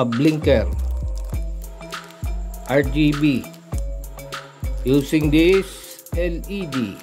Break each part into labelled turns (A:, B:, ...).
A: a blinker RGB using this LED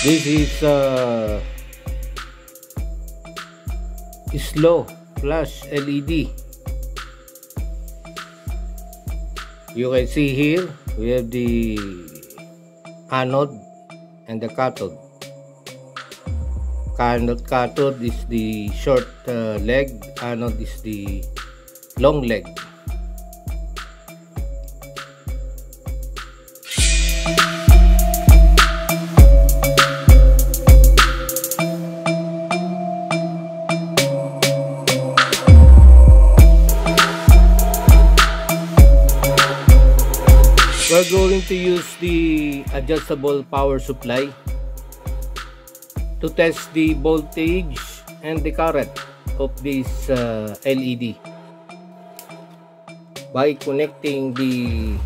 A: this is uh, slow flash LED you can see here we have the anode and the cathode. Cathode cathode is the short uh, leg anode is the long leg we're going to use the adjustable power supply to test the voltage and the current of this uh, LED by connecting the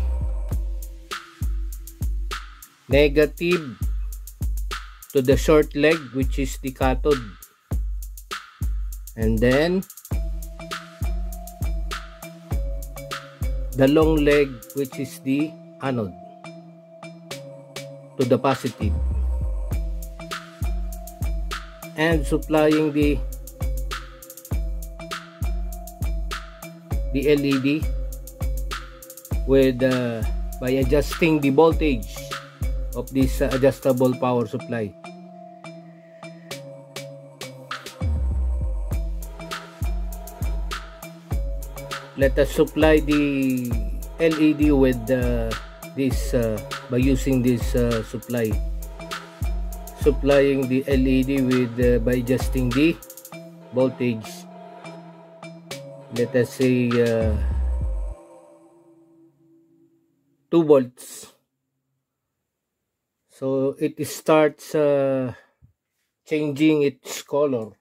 A: negative to the short leg which is the cathode. And then the long leg which is the anode to the positive and supplying the the LED with uh, by adjusting the voltage of this uh, adjustable power supply. Let us supply the LED with uh, this uh, by using this uh, supply. Supplying the LED with uh, by adjusting the voltage. Let us say uh, 2 volts. So it starts uh, changing its color.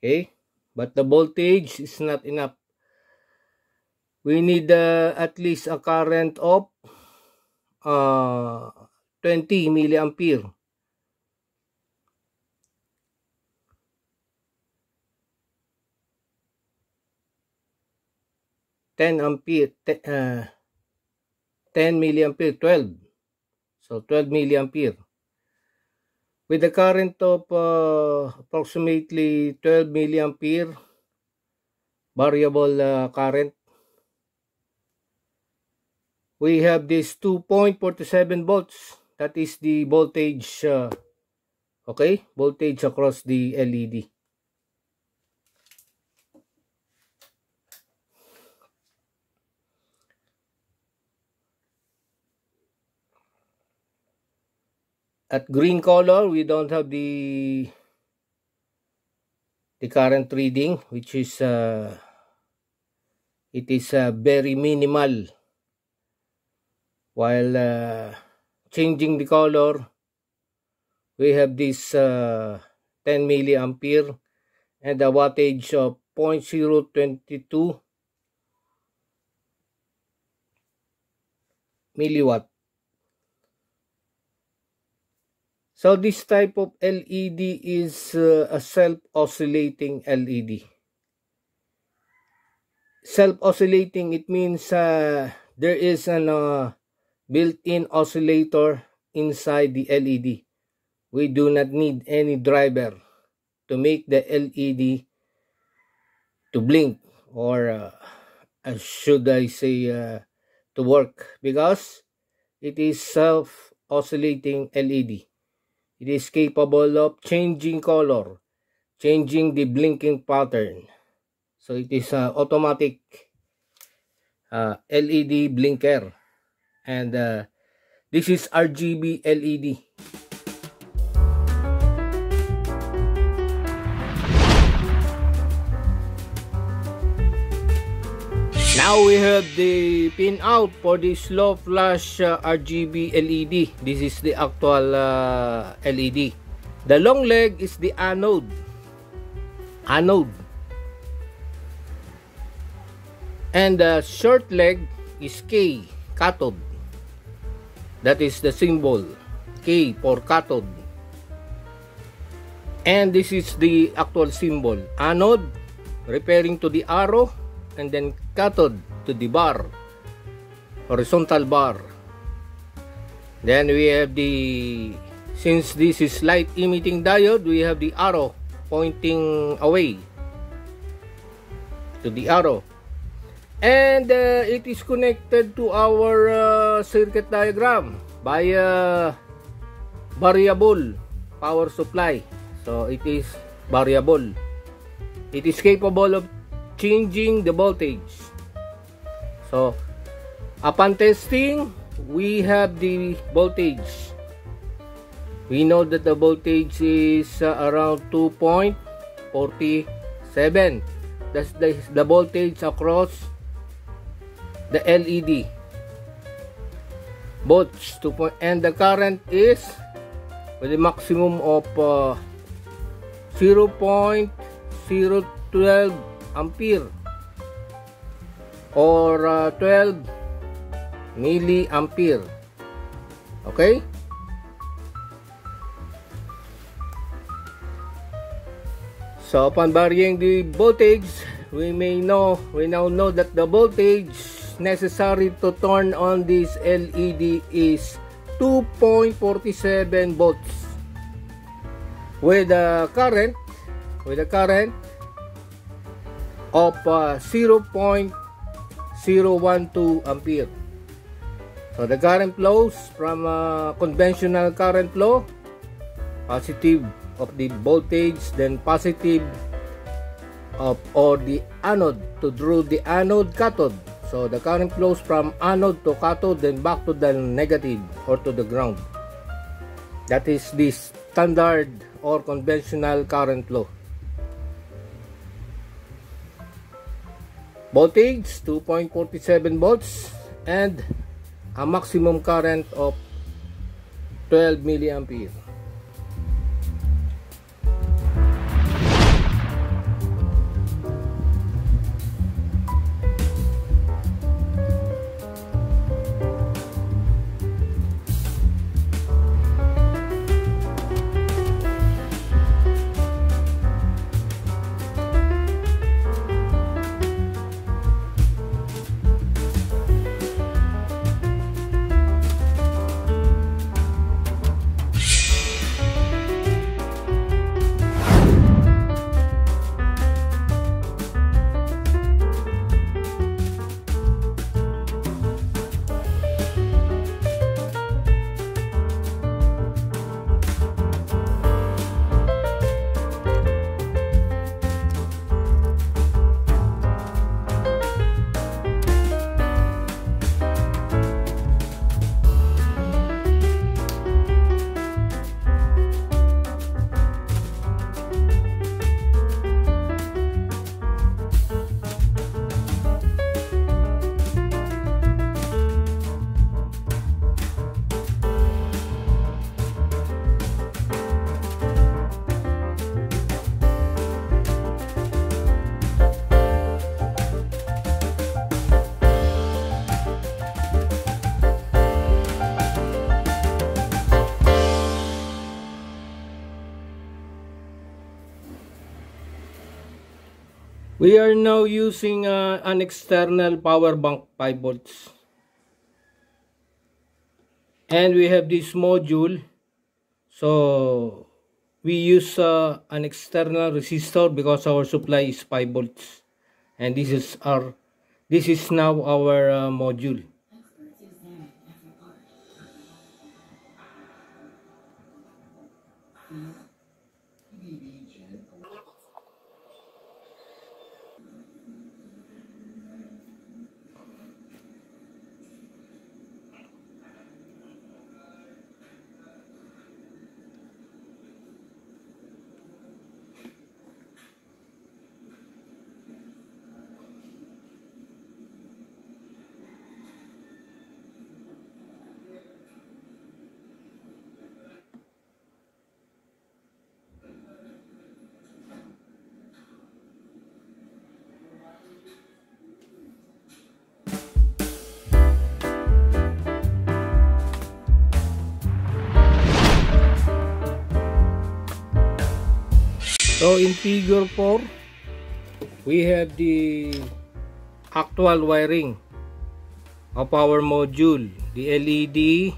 A: Okay? But the voltage is not enough we need uh, at least a current of uh, 20 milliampere. Ten ampere, uh, 10 milliampere, 12. So 12 milliampere. With the current of uh, approximately 12 milliampere, variable uh, current, we have this 2.47 volts. That is the voltage uh, okay? Voltage across the LED at green color we don't have the the current reading which is uh, it is uh, very minimal while uh, changing the color we have this uh, 10 milliampere and a wattage of 0.022 milliwatt. So this type of LED is uh, a self-oscillating LED self-oscillating it means uh, there is an uh, built-in oscillator inside the LED. We do not need any driver to make the LED to blink or uh, should I say uh, to work because it is self-oscillating LED. It is capable of changing color, changing the blinking pattern. So it is uh, automatic uh, LED blinker and uh, this is RGB LED Now we have the pin out for the slow flash uh, RGB LED. This is the actual uh, LED. The long leg is the anode. anode. And the short leg is K, cathode. That is the symbol K for cathode. And this is the actual symbol. Anode referring to the arrow and then cathode to the bar. Horizontal bar. Then we have the since this is light emitting diode, we have the arrow pointing away to the arrow. And uh, it is connected to our uh, circuit diagram by a variable power supply. So it is variable. It is capable of changing the voltage. So upon testing, we have the voltage. We know that the voltage is uh, around 2.47. That's the, the voltage across the LED volts to point and the current is with a maximum of uh, 0.012 ampere or uh, 12 milliampere. Okay? So upon varying the voltage we may know we now know that the voltage necessary to turn on this LED is 2.47 volts. With a current with a current of uh, 0.012 ampere. So the current flows from a conventional current flow positive of the voltage then positive of or the anode to draw the anode cathode So the current flows from anode to cathode then back to the negative or to the ground. That is the standard or conventional current flow. Voltage 2.47 volts and a maximum current of 12 milliampere. We are now using uh, an external power bank 5 volts. And we have this module. So, we use uh, an external resistor because our supply is 5 volts. And this is our, this is now our uh, module. Mm -hmm. So in figure 4, we have the actual wiring of our module, the LED,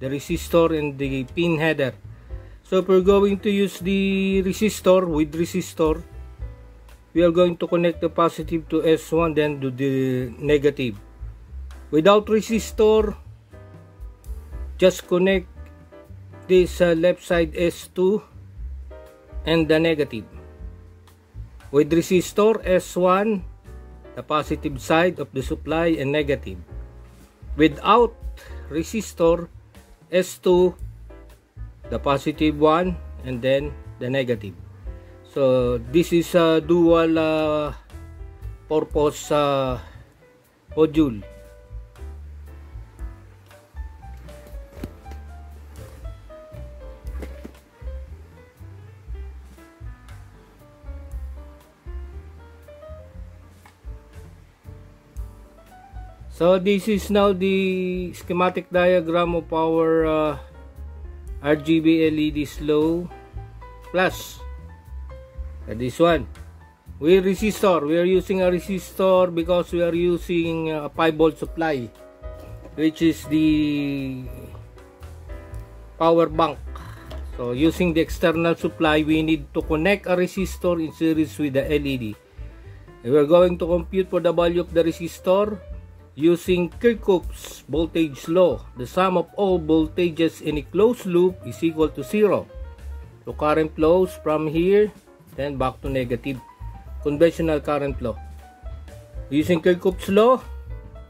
A: the resistor and the pin header. So if we're going to use the resistor with resistor, we are going to connect the positive to S1 then to the negative. Without resistor, just connect this uh, left side S2 and the negative. With resistor S1, the positive side of the supply and negative. Without resistor S2, the positive one and then the negative so this is a dual uh, purpose uh, module So this is now the schematic diagram of our uh, RGB LED slow plus and this one we resistor. We are using a resistor because we are using a 5 volt supply which is the power bank. So using the external supply we need to connect a resistor in series with the LED we are going to compute for the value of the resistor Using Kirchhoff's voltage law, the sum of all voltages in a closed loop is equal to zero. So current flows from here, then back to negative. Conventional current flow. Using Kirchhoff's law,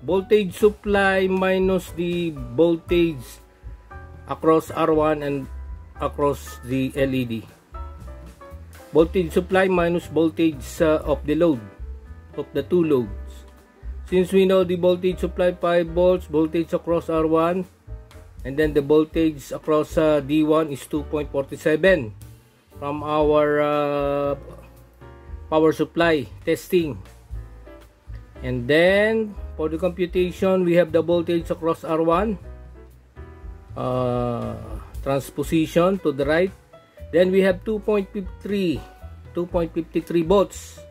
A: voltage supply minus the voltage across R1 and across the LED. Voltage supply minus voltage uh, of the load, of the two loads. Since we know the voltage supply 5 volts, voltage across R1, and then the voltage across uh, D1 is 2.47 from our uh, power supply testing. And then for the computation, we have the voltage across R1, uh, transposition to the right. Then we have 2.53, 2.53 volts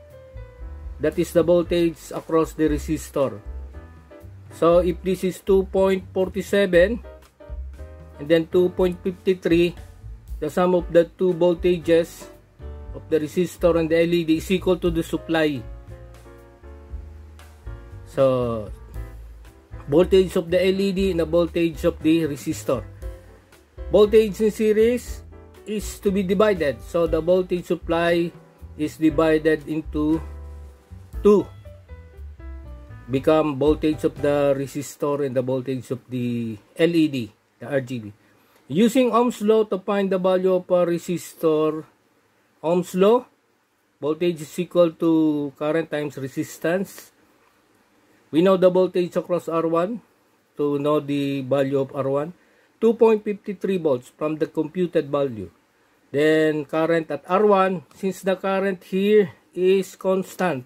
A: that is the voltage across the resistor. So if this is 2.47 and then 2.53 the sum of the two voltages of the resistor and the LED is equal to the supply. So voltage of the LED and the voltage of the resistor. Voltage in series is to be divided. So the voltage supply is divided into 2 become voltage of the resistor and the voltage of the LED, the RGB. Using Ohm's law to find the value of a resistor, Ohm's law, voltage is equal to current times resistance. We know the voltage across R1 to know the value of R1. 2.53 volts from the computed value. Then current at R1, since the current here is constant,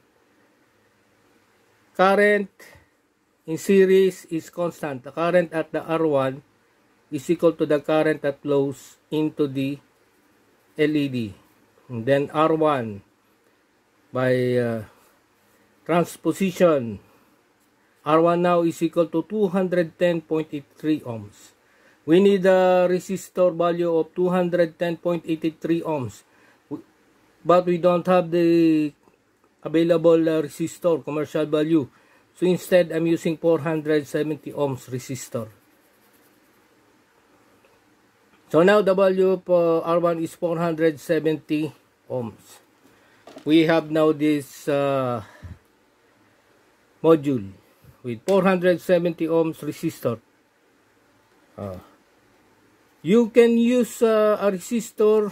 A: current in series is constant. The current at the R1 is equal to the current that flows into the LED. And then R1 by uh, transposition R1 now is equal to 210.83 ohms. We need a resistor value of 210.83 ohms. But we don't have the available uh, resistor, commercial value. So instead, I'm using 470 ohms resistor. So now the value uh, R1 is 470 ohms. We have now this uh, module with 470 ohms resistor. Uh, you can use uh, a resistor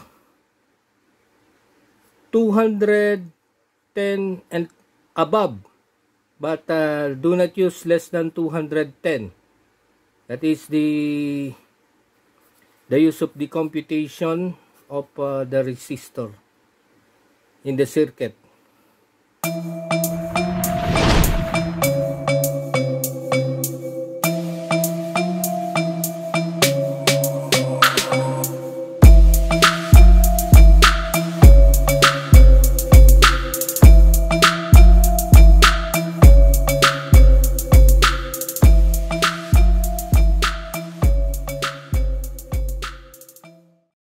A: 200 10 and above. But uh, do not use less than 210 that is the the use of the computation of uh, the resistor in the circuit